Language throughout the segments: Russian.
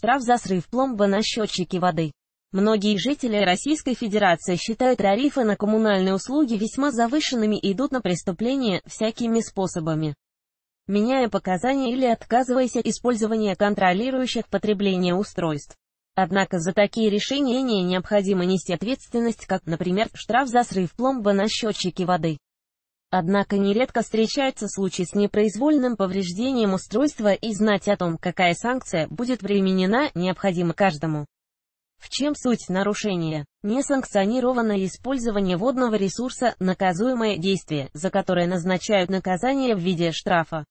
Штраф за срыв пломбы на счетчике воды. Многие жители Российской Федерации считают тарифы на коммунальные услуги весьма завышенными и идут на преступления всякими способами. Меняя показания или отказываясь от использования контролирующих потребление устройств. Однако за такие решения не необходимо нести ответственность, как, например, штраф за срыв пломбы на счетчике воды. Однако нередко встречаются случаи с непроизвольным повреждением устройства и знать о том, какая санкция будет применена, необходимо каждому. В чем суть нарушения? Несанкционированное использование водного ресурса – наказуемое действие, за которое назначают наказание в виде штрафа.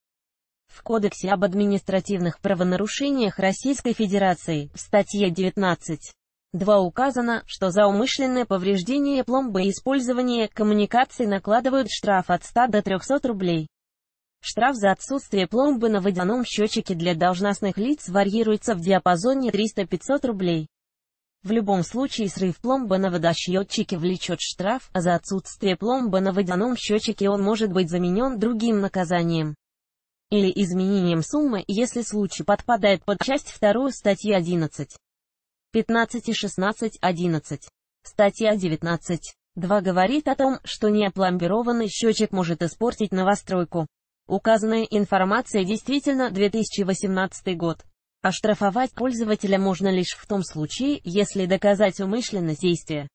В Кодексе об административных правонарушениях Российской Федерации, в статье 19, 2 указано, что за умышленное повреждение пломбы и использование коммуникаций накладывают штраф от 100 до 300 рублей. Штраф за отсутствие пломбы на водяном счетчике для должностных лиц варьируется в диапазоне 300-500 рублей. В любом случае срыв пломбы на водосчетчике влечет штраф, а за отсутствие пломбы на водяном счетчике он может быть заменен другим наказанием. Или изменением суммы, если случай подпадает под часть 2 статьи 11. 15 и 16, 11. Статья 19. 2 говорит о том, что неопломбированный счетчик может испортить новостройку. Указанная информация действительно 2018 год. Оштрафовать пользователя можно лишь в том случае, если доказать умышленность действия.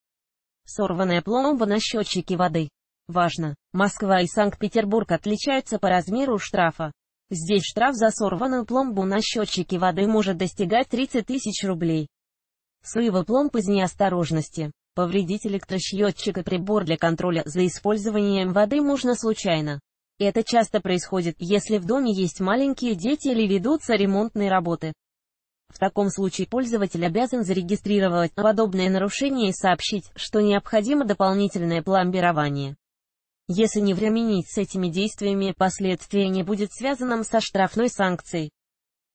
Сорванная пломба на счетчике воды. Важно, Москва и Санкт-Петербург отличаются по размеру штрафа. Здесь штраф за сорванную пломбу на счетчике воды может достигать 30 тысяч рублей. Срывы пломб из неосторожности. Повредить электросчетчик и прибор для контроля за использованием воды можно случайно. Это часто происходит, если в доме есть маленькие дети или ведутся ремонтные работы. В таком случае пользователь обязан зарегистрировать подобное нарушение и сообщить, что необходимо дополнительное пломбирование. Если не временить с этими действиями, последствия не будет связанным со штрафной санкцией.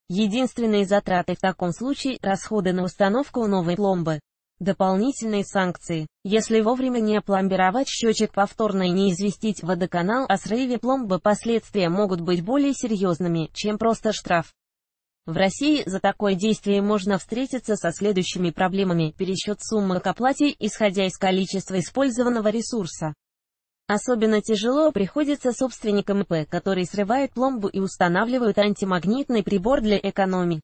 Единственные затраты в таком случае – расходы на установку новой пломбы. Дополнительные санкции. Если вовремя не опломбировать счетчик повторно и не известить водоканал о срыве пломбы, последствия могут быть более серьезными, чем просто штраф. В России за такое действие можно встретиться со следующими проблемами. Пересчет суммы к оплате, исходя из количества использованного ресурса. Особенно тяжело приходится собственникам ИП, которые срывают пломбу и устанавливают антимагнитный прибор для экономии.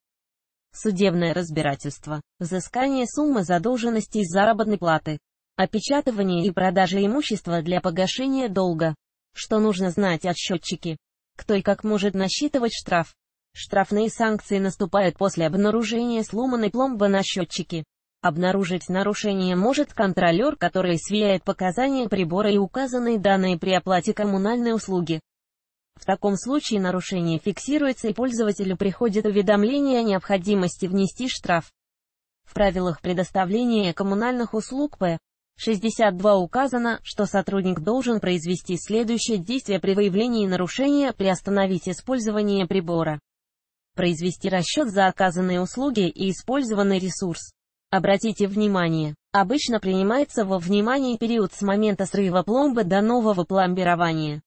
Судебное разбирательство. Взыскание суммы задолженности из заработной платы. Опечатывание и продажа имущества для погашения долга. Что нужно знать о счетчике? Кто и как может насчитывать штраф? Штрафные санкции наступают после обнаружения сломанной пломбы на счетчике. Обнаружить нарушение может контролер, который сверяет показания прибора и указанные данные при оплате коммунальной услуги. В таком случае нарушение фиксируется и пользователю приходит уведомление о необходимости внести штраф. В правилах предоставления коммунальных услуг П. 62 указано, что сотрудник должен произвести следующее действие при выявлении нарушения, приостановить использование прибора, произвести расчет за оказанные услуги и использованный ресурс, Обратите внимание, обычно принимается во внимание период с момента срыва пломбы до нового пломбирования.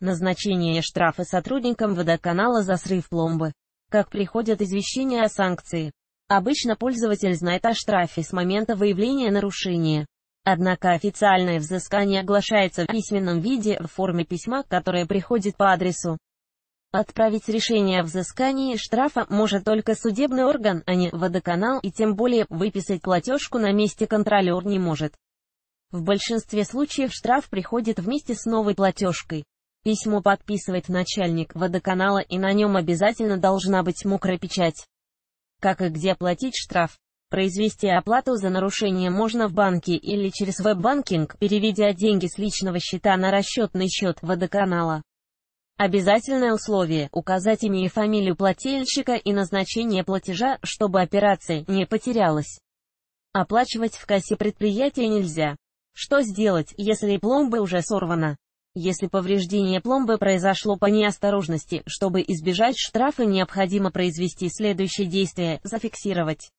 Назначение штрафа сотрудникам водоканала за срыв пломбы. Как приходят извещения о санкции. Обычно пользователь знает о штрафе с момента выявления нарушения. Однако официальное взыскание оглашается в письменном виде в форме письма, которое приходит по адресу Отправить решение о взыскании штрафа может только судебный орган, а не водоканал, и тем более выписать платежку на месте контролер не может. В большинстве случаев штраф приходит вместе с новой платежкой. Письмо подписывает начальник водоканала и на нем обязательно должна быть мокрая печать. Как и где платить штраф? Произвести оплату за нарушение можно в банке или через веб-банкинг, переведя деньги с личного счета на расчетный счет водоканала. Обязательное условие – указать имя и фамилию плательщика и назначение платежа, чтобы операция не потерялась. Оплачивать в кассе предприятия нельзя. Что сделать, если пломба уже сорвана? Если повреждение пломбы произошло по неосторожности, чтобы избежать штрафа необходимо произвести следующее действие – зафиксировать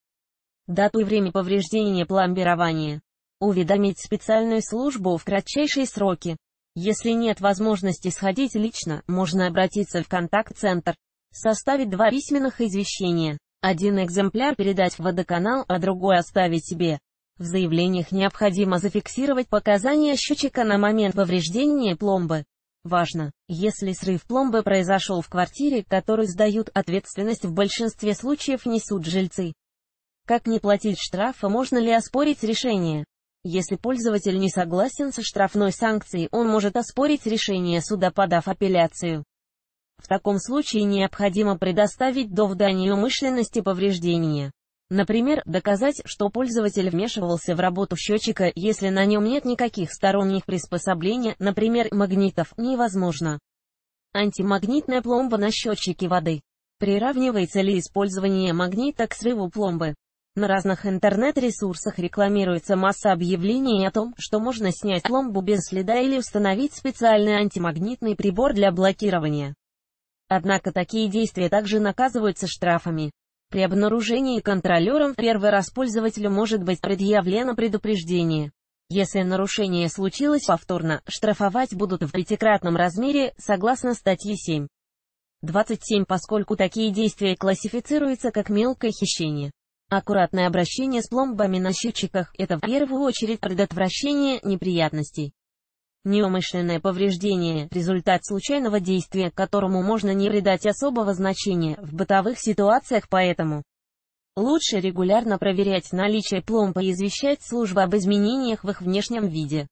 дату и время повреждения пломбирования. Уведомить специальную службу в кратчайшие сроки. Если нет возможности сходить лично, можно обратиться в контакт-центр, составить два письменных извещения, Один экземпляр передать в водоканал, а другой оставить себе. В заявлениях необходимо зафиксировать показания счетчика на момент повреждения пломбы. Важно, если срыв пломбы произошел в квартире, которую сдают, ответственность в большинстве случаев несут жильцы. Как не платить штрафа, можно ли оспорить решение? Если пользователь не согласен со штрафной санкцией, он может оспорить решение суда, подав апелляцию. В таком случае необходимо предоставить доводы о неумышленности повреждения. Например, доказать, что пользователь вмешивался в работу счетчика, если на нем нет никаких сторонних приспособлений, например, магнитов, невозможно. Антимагнитная пломба на счетчике воды. Приравнивается ли использование магнита к срыву пломбы? На разных интернет-ресурсах рекламируется масса объявлений о том, что можно снять пломбу без следа или установить специальный антимагнитный прибор для блокирования. Однако такие действия также наказываются штрафами. При обнаружении контролером первый раз пользователю может быть предъявлено предупреждение. Если нарушение случилось повторно, штрафовать будут в пятикратном размере, согласно статье 7. 27 Поскольку такие действия классифицируются как мелкое хищение. Аккуратное обращение с пломбами на счетчиках – это в первую очередь предотвращение неприятностей. Неумышленное повреждение – результат случайного действия, которому можно не придать особого значения в бытовых ситуациях поэтому. Лучше регулярно проверять наличие пломб и извещать службу об изменениях в их внешнем виде.